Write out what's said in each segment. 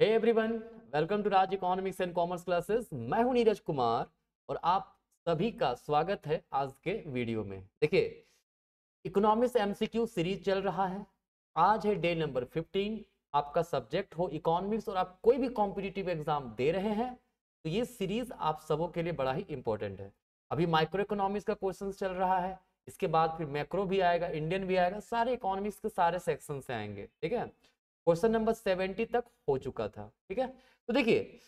Hey everyone welcome to Raj economics and commerce classes मैं हूँ नीरज कुमार और आप सभी का स्वागत है आज के वीडियो में। देखिए इकोनॉमिक्स एमसीक्यू सीरीज़ चल रहा है। आज है डे नंबर 15 आपका सब्जेक्ट हो इकोनॉमिक्स और आप कोई भी कॉम्पिटिटिव एग्ज़ाम दे रहे हैं तो ये सीरीज़ आप सबों के लिए बड़ा ही इंपॉर्टेंट है। अभी माइक्रो इकोनॉमिक्स का क्वेश्चन चल रहा है, इसके बाद फिर मैक्रो भी आएगा इंडियन भी आएगा, सारे इकोनॉमिक्स के सारे सेक्शन से आएँगे, ठीक है? क्वेश्चन नंबर सेवेंटी तक हो चुका था, ठीक है? तो देखिए,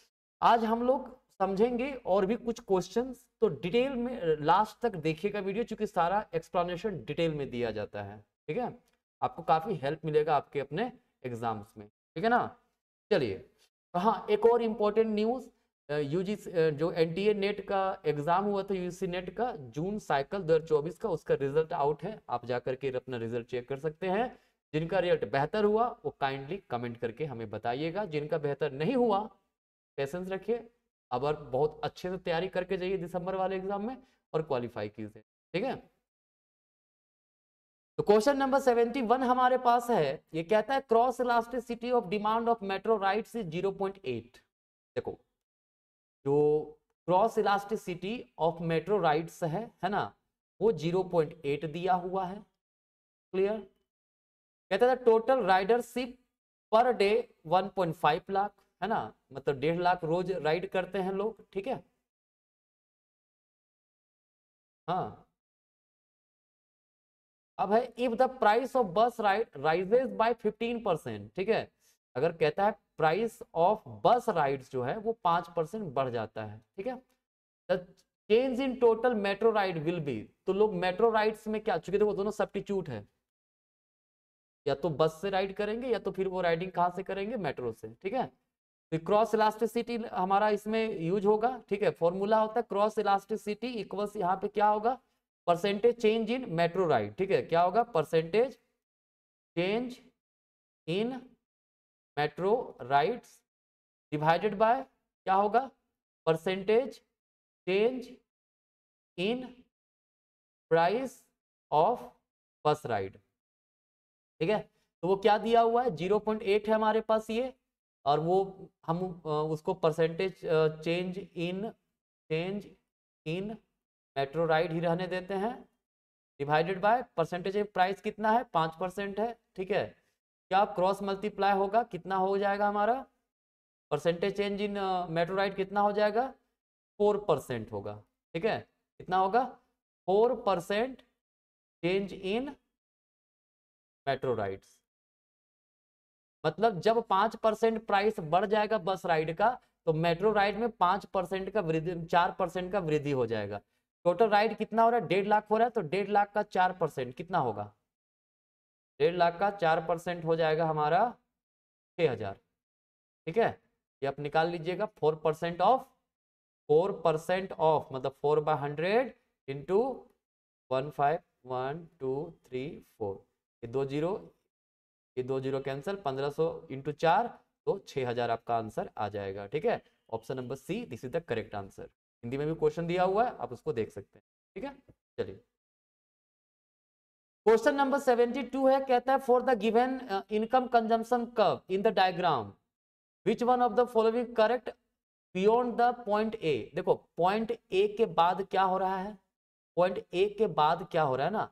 आज हम लोग समझेंगे और भी कुछ क्वेश्चंस तो डिटेल में लास्ट तक देखिएगा वीडियो क्योंकि सारा एक्सप्लेनेशन डिटेल में दिया जाता है, ठीक है? आपको काफ़ी हेल्प मिलेगा आपके अपने एग्ज़ाम्स में, ठीक है ना? चलिए हाँ एक और इम्पोर्टेंट न्यूज़ यूजी जो एनटीए नेट का एग्ज़ाम हुआ था यूजीसी नेट का जून साइकिल 2024 का, उसका रिज़ल्ट आउट है, आप जाकर के अपना रिज़ल्ट चेक कर सकते हैं। जिनका रिज़ल्ट बेहतर हुआ, वो काइंडली कमेंट करके हमें बताइएगा। जिनका बेहतर नहीं हुआ पेशेंस रखिए। अब बहुत अच्छे से तैयारी करके जाइए दिसंबर वाले एग्ज़ाम में और क्वालिफाई कीजिए। ठीक है? तो क्वेश्चन नंबर 71 हमारे पास है। ये कहता है cross elasticity of demand of metro rides is 0.8 देखो, जो cross elasticity of metro rides है है ना, वो 0.8 दिया हुआ है। क्लियर कहते हैं total ridership per day 1.5 lakh है ना? मतलब डेढ़ लाख रोज राइड करते हैं लोग, ठीक है? हाँ। अब है if the price of bus ride rises by 15 percent ठीक है? अगर कहता है प्राइस ऑफ़ बस राइड्स जो है, वो पाँच परसेंट बढ़ जाता है, ठीक है? Change in total metro ride will be तो लोग मेट्रो राइड्स में क्या, चुके थे वो दोनों सब्टिट्यूट है या तो बस से राइड करेंगे या तो फिर वो राइडिंग कहाँ से करेंगे? मेट्रो से, ठीक है? तो क्रॉस इलास्टिसिटी हमारा इसमें यूज़ होगा, ठीक है? फॉर्मूला होता है क्रॉस इलास्टिसिटी इक्वल्स यहाँ पे क्या होगा? Percentage change in metro ride, ठीक है? क्या होगा? Percentage change in metro rides divided by क्या होगा? Percentage change in price of bus ride. ठीक है? तो वो क्या दिया हुआ है? ज़ीरो पॉइंट एट है हमारे पास ये, और वो हम उसको percentage change in change in metro ride ही रहने देते हैं। डिवाइडेड बाय परसेंटेज प्राइस कितना है? पाँच परसेंट है, ठीक है? क्या क्रॉस मल्टीप्लाई होगा? कितना हो जाएगा हमारा? Percentage change in metro ride कितना हो जाएगा? फोर परसेंट होगा, ठीक है? कितना होगा? Four percent change in metro rides मतलब जब पाँच परसेंट प्राइस बढ़ जाएगा बस राइड का तो मेट्रो राइड में पाँच परसेंट का वृद्धि, चार परसेंट का वृद्धि हो जाएगा। टोटल राइड कितना हो रहा है? डेढ़ लाख हो रहा है तो डेढ़ लाख का चार परसेंट कितना होगा? डेढ़ लाख का चार परसेंट हो जाएगा हमारा छह हज़ार। ठीक है? ये आप निकाल लीजिएगा four percent of four percent of मतलब four by hundred into one five one two three four ये दो ज़ीरो, ये दो ज़ीरो कैंसिल पंद्रह सौ इंटू चार तो छह हज़ार आपका आंसर आ जाएगा, ठीक है? Option number C this is the correct answer Hindi में भी क्वेश्चन दिया हुआ है, आप उसको देख सकते हैं, ठीक है? चलिए। क्वेश्चन नंबर सेवेंटी टू है, कहता है for the given income consumption curve in the diagram which one of the following correct beyond the point A देखो पॉइंट ए के बाद क्या हो रहा है? पॉइंट ए के बाद क्या हो रहा है ना?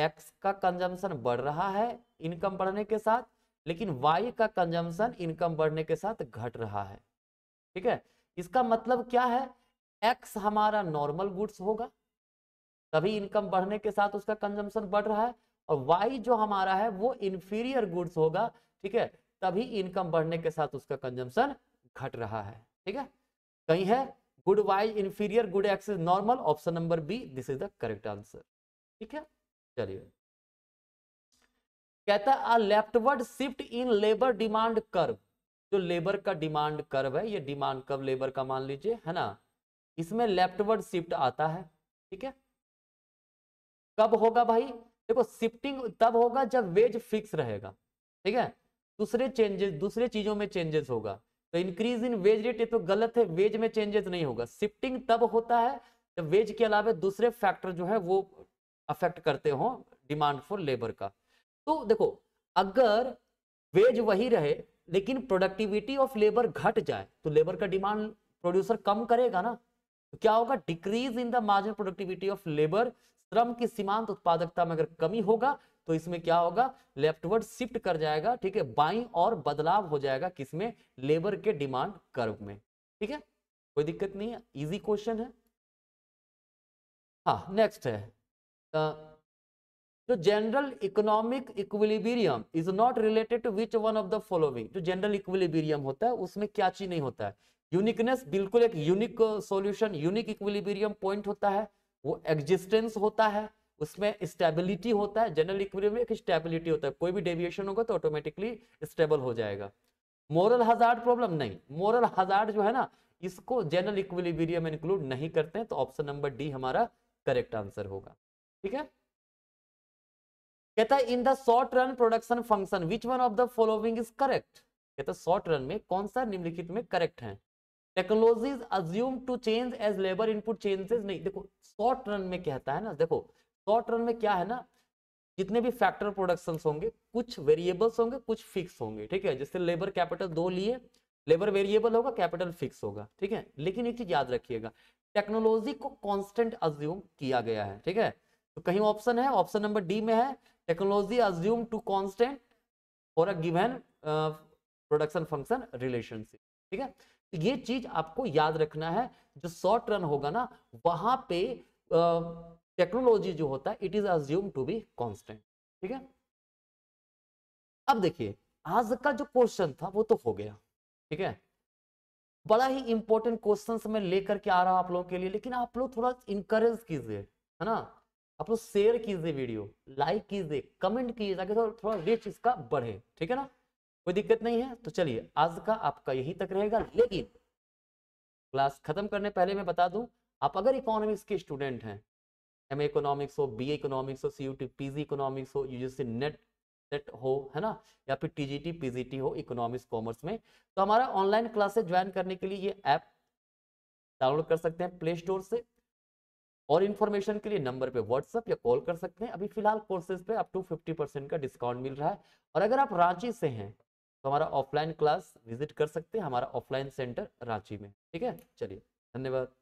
एक्स का कंजम्पशन बढ़ रहा है इनकम बढ़ने के साथ, लेकिन वाई का कंजम्पशन इनकम बढ़ने के साथ घट रहा है। ठीक है? इसका मतलब क्या है? एक्स हमारा नॉर्मल गुड्स होगा, तभी इनकम बढ़ने के साथ उसका कंजम्पशन बढ़ रहा है, और वाई जो हमारा है वो इंफीरियर गुड्स होगा, ठीक है? तभी इनकम बढ़ने के साथ उसका कंजम्पशन घट रहा है। ठीक है? कहीं है? Good Y inferior good X is normal option number B this is the correct answer ठीक है? चलिए। कहता है leftward shift in labour demand curve जो लेबर का डिमांड कर्व है, ये डिमांड कर्व लेबर का मान लीजिए, है ना? इसमें लेफ्टवर्ड शिफ्ट आता है, ठीक है? कब होगा भाई? देखो शिफ्टिंग तब होगा जब वेज फिक्स रहेगा, ठीक है? दूसरे चेंजेस दूसरे चीज़ों में चेंजेस होगा। तो इंक्रीज इन वेज रेट ये तो गलत है वेज में चेंजेस नहीं होगा। शिफ्टिंग तब होता है जब वेज के अलावा दूसरे फैक्टर जो है वो अफेक्ट करते हो डिमांड फॉर लेबर का। तो देखो, अगर वेज वही रहे, लेकिन प्रोडक्टिविटी ऑफ़ लेबर घट जाए तो लेबर का डिमांड प्रोड्यूसर कम करेगा ना? तो क्या होगा? Decrease in the margin productivity of labour श्रम की सीमांत उत्पादकता में अगर कमी होगा तो इसमें क्या होगा? लेफ्टवर्ड शिफ्ट कर जाएगा, ठीक है? बाई और बदलाव हो जाएगा किसमें? लेबर के डिमांड कर्व में। ठीक है? कोई दिक्कत नहीं है? इजी क्वेश्चन है। हाँ नेक्स्ट है। जो general economic equilibrium is not related to which one of the following जो जनरल इक्विलिब्रियम होता है, उसमें क्या चीज़ नहीं होता है? यूनिकनेस बिल्कुल एक unique solution unique equilibrium point होता है, वो एग्जिस्टेंस होता है, उसमें स्टेबिलिटी होता है जनरल इक्विलिब्रियम में एक स्टेबिलिटी होता है। कोई भी डेविएशन होगा तो ऑटोमेटिकली स्टेबल हो जाएगा। मोरल हजार्ड प्रॉब्लम नहीं। मोरल हजार्ड जो है ना, इसको जनरल इक्विलिब्रियम इंक्लूड नहीं करते हैं तो ऑप्शन नंबर डी हमारा करेक्ट आंसर होगा। ठीक है? कहता है in the short run production function which one of the following is correct कहता है शॉर्ट रन में कौन सा निम्नलिखित में करेक्ट है? Technologies assume to change as labour input changes नहीं, देखो शॉर्ट रन में कहता है ना, देखो शॉर्ट रन में क्या है ना, जितने भी फैक्टर प्रोडक्शन होंगे, कुछ वेरिएबल्स होंगे, कुछ फिक्स होंगे, ठीक है? जैसे लेबर कैपिटल दो लिए लेबर वेरिएबल होगा कैपिटल फिक्स होगा, ठीक है? लेकिन एक चीज़ याद रखिएगा टेक्नोलॉजी को कांस्टेंट अज्यूम किया गया है, ठीक है? तो कहीं ऑप्शन है ऑप्शन नंबर डी में है technology assume to constant for a given production function relationship ठीक है? तो ये चीज़ आपको याद रखना है जो शॉर्ट रन होगा ना वहाँ पे टेक्नोलॉजी uh, जो होता है it is assume to be constant ठीक है? अब देखिए आज का जो क्वेश्चन था वो तो हो गया ठीक है? बड़ा ही इंपॉर्टेंट क्वेश्चन मैं लेकर के आ रहा आप लोगों के लिए लेकिन आप लोग थोड़ा इंकरेज कीजिए है ना? आप लोग शेयर कीजिए वीडियो लाइक कीजिए कमेंट कीजिए ताकि थोड़ा रीच इसका बढ़े, ठीक है ना? कोई दिक्कत नहीं है तो चलिए आज का आपका यही तक रहेगा। लेकिन क्लास खत्म करने पहले मैं बता दूँ, आप अगर इकोनॉमिक्स के स्टूडेंट हैं एम इकोनॉमिक्स हो बी इकोनॉमिक्स हो C U T PG economics हो यूजीसी नेट सेट हो, है ना? या फिर टी जी टी हो इकोनॉमिक्स कॉमर्स में तो हमारा ऑनलाइन क्लासेस ज्वाइन करने के लिए ये ऐप डाउनलोड कर सकते हैं प्ले स्टोर से। और इन्फॉर्मेशन के लिए नंबर पे व्हाट्सअप या कॉल कर सकते हैं। अभी फ़िलहाल कोर्सेज पे अप टू 50 परसेंट का डिस्काउंट मिल रहा है। और अगर आप रांची से हैं तो हमारा ऑफलाइन क्लास विज़िट कर सकते हैं, हमारा ऑफलाइन सेंटर रांची में। ठीक है? चलिए, धन्यवाद।